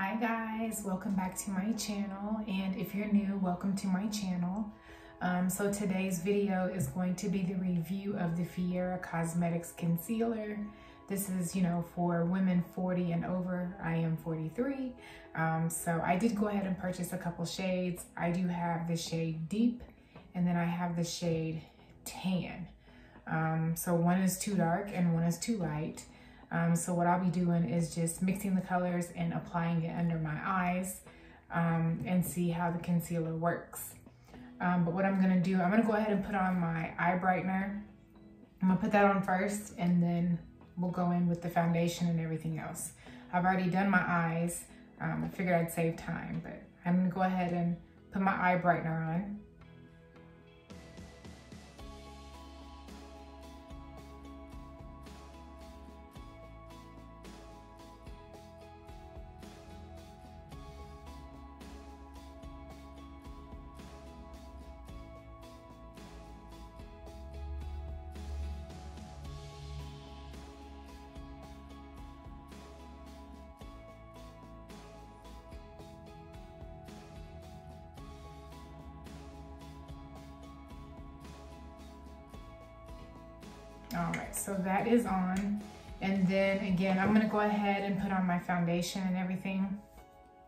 Hi guys, welcome back to my channel. And if you're new, welcome to my channel. Um, so today's video is going to be the review of the Fiera Cosmetics Concealer. This is, you know, for women 40 and over. I am 43. Um, so I did go ahead and purchase a couple shades. I do have the shade Deep and then I have the shade Tan. Um, so one is too dark and one is too light. Um, so what I'll be doing is just mixing the colors and applying it under my eyes um, and see how the concealer works. Um, but what I'm gonna do, I'm gonna go ahead and put on my eye brightener. I'm gonna put that on first and then we'll go in with the foundation and everything else. I've already done my eyes. Um, I figured I'd save time, but I'm gonna go ahead and put my eye brightener on. All right, so that is on. And then again, I'm gonna go ahead and put on my foundation and everything.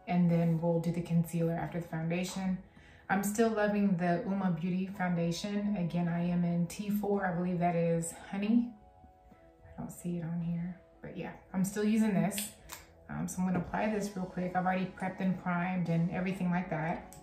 And then we'll do the concealer after the foundation. I'm still loving the Uoma Beauty foundation. Again, I am in T4, I believe that is Honey. I don't see it on here, but yeah, I'm still using this. Um, so I'm gonna apply this real quick. I've already prepped and primed and everything like that.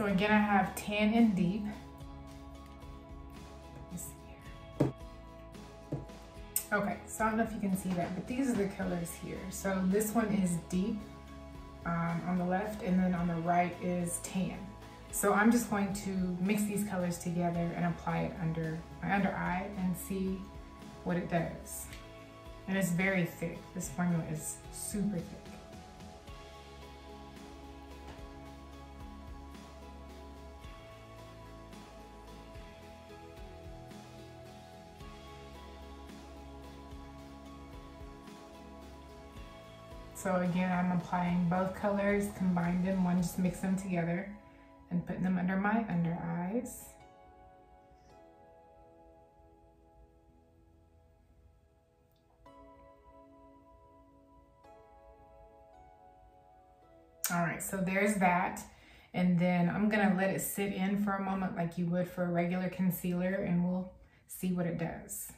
So again, I have tan and deep. Okay, so I don't know if you can see that, but these are the colors here. So this one is deep um, on the left, and then on the right is tan. So I'm just going to mix these colors together and apply it under my under eye and see what it does. And it's very thick. This formula is super thick. So again, I'm applying both colors, combined in one, just mix them together and putting them under my under eyes. All right, so there's that. And then I'm gonna let it sit in for a moment like you would for a regular concealer and we'll see what it does.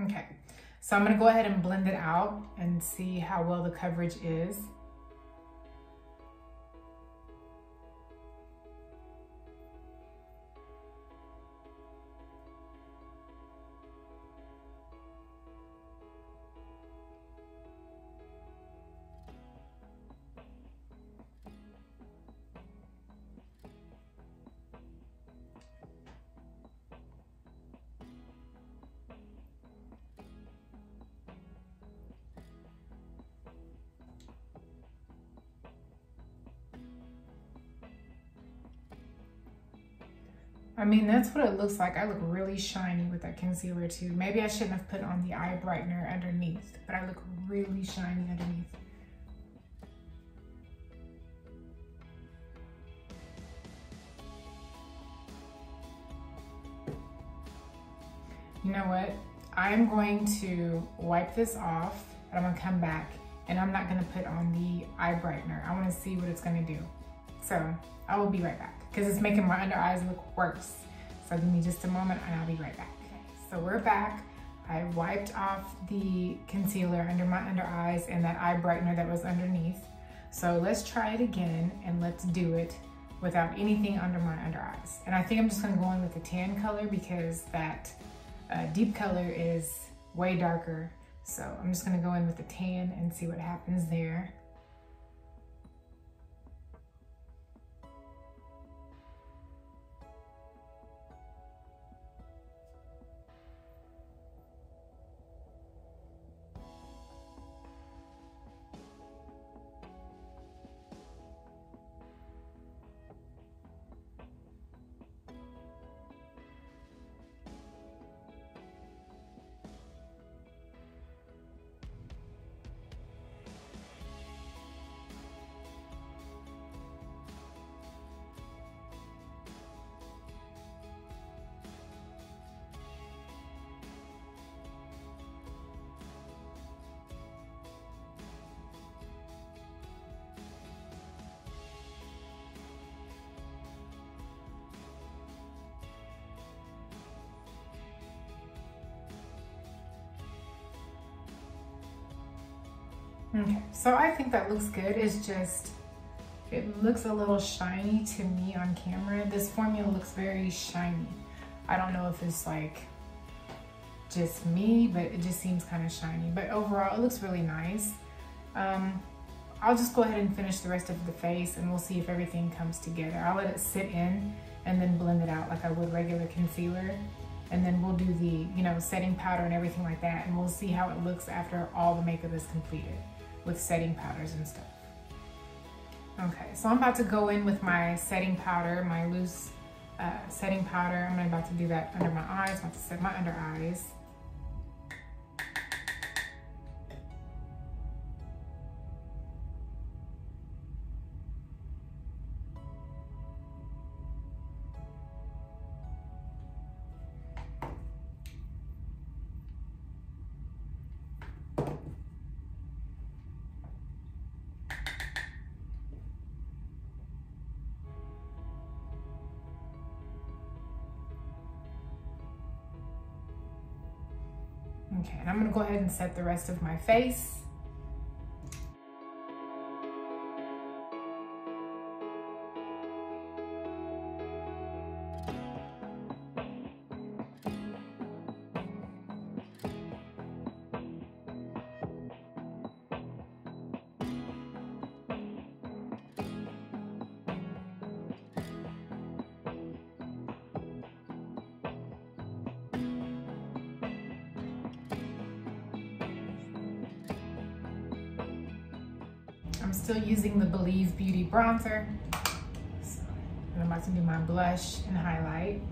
Okay, so I'm gonna go ahead and blend it out and see how well the coverage is. I mean, that's what it looks like. I look really shiny with that concealer too. Maybe I shouldn't have put on the eye brightener underneath, but I look really shiny underneath. You know what? I'm going to wipe this off, and I'm gonna come back, and I'm not gonna put on the eye brightener. I wanna see what it's gonna do. So, I will be right back because it's making my under eyes look worse. So give me just a moment and I'll be right back. So we're back. I wiped off the concealer under my under eyes and that eye brightener that was underneath. So let's try it again and let's do it without anything under my under eyes. And I think I'm just gonna go in with the tan color because that uh, deep color is way darker. So I'm just gonna go in with the tan and see what happens there. Okay, so I think that looks good. It's just, it looks a little shiny to me on camera. This formula looks very shiny. I don't know if it's like just me, but it just seems kind of shiny. But overall, it looks really nice. Um, I'll just go ahead and finish the rest of the face and we'll see if everything comes together. I'll let it sit in and then blend it out like I would regular concealer. And then we'll do the, you know, setting powder and everything like that. And we'll see how it looks after all the makeup is completed with setting powders and stuff. Okay, so I'm about to go in with my setting powder, my loose uh, setting powder. I'm about to do that under my eyes, I'm about to set my under eyes. Okay, and I'm gonna go ahead and set the rest of my face. I'm still using the Believe Beauty bronzer. So, and I'm about to do my blush and highlight.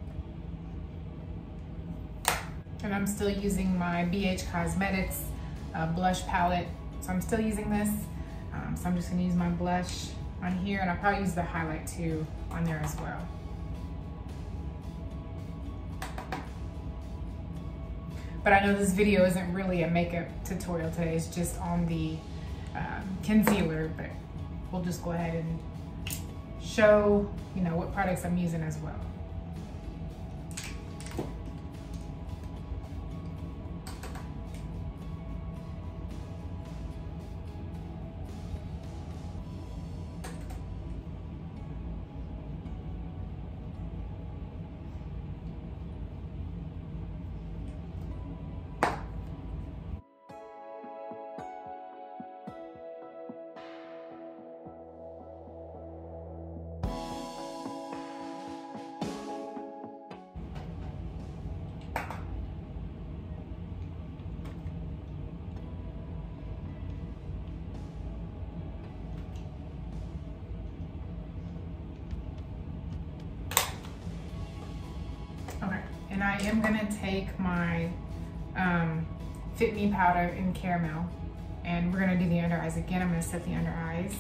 And I'm still using my BH Cosmetics uh, blush palette. So I'm still using this. Um, so I'm just gonna use my blush on here and I'll probably use the highlight too on there as well. But I know this video isn't really a makeup tutorial today. It's just on the um, concealer, but we'll just go ahead and show, you know, what products I'm using as well. And I am gonna take my um, Fit Me powder in caramel and we're gonna do the under eyes again. I'm gonna set the under eyes.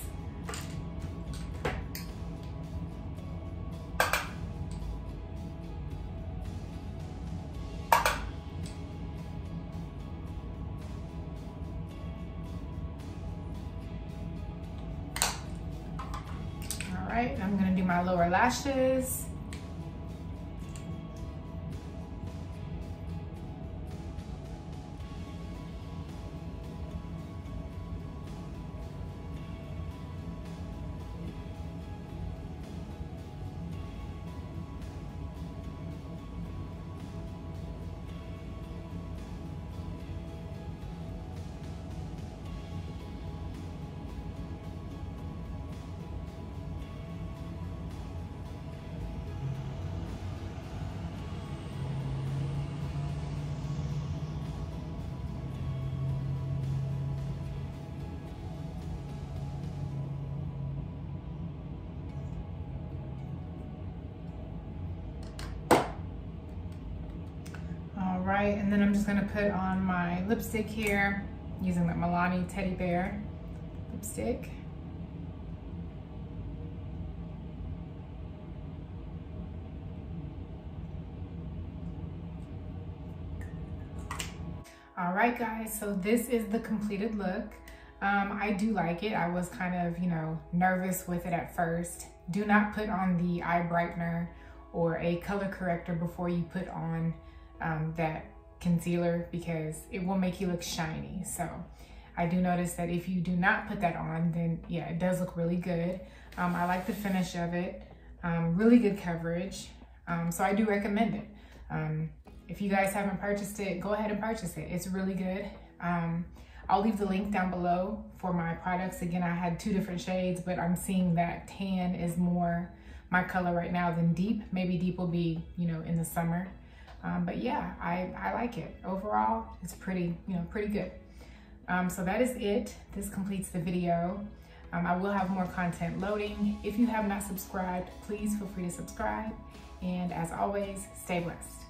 All right, I'm gonna do my lower lashes. Right, and then I'm just gonna put on my lipstick here using the Milani Teddy Bear lipstick. All right, guys, so this is the completed look. Um, I do like it. I was kind of, you know, nervous with it at first. Do not put on the eye brightener or a color corrector before you put on um, that concealer because it will make you look shiny. So I do notice that if you do not put that on, then yeah, it does look really good. Um, I like the finish of it. Um, really good coverage. Um, so I do recommend it. Um, if you guys haven't purchased it, go ahead and purchase it. It's really good. Um, I'll leave the link down below for my products. Again, I had two different shades, but I'm seeing that tan is more my color right now than deep. Maybe deep will be, you know, in the summer. Um, but yeah, I, I like it. Overall, it's pretty, you know, pretty good. Um, so that is it. This completes the video. Um, I will have more content loading. If you have not subscribed, please feel free to subscribe. And as always, stay blessed.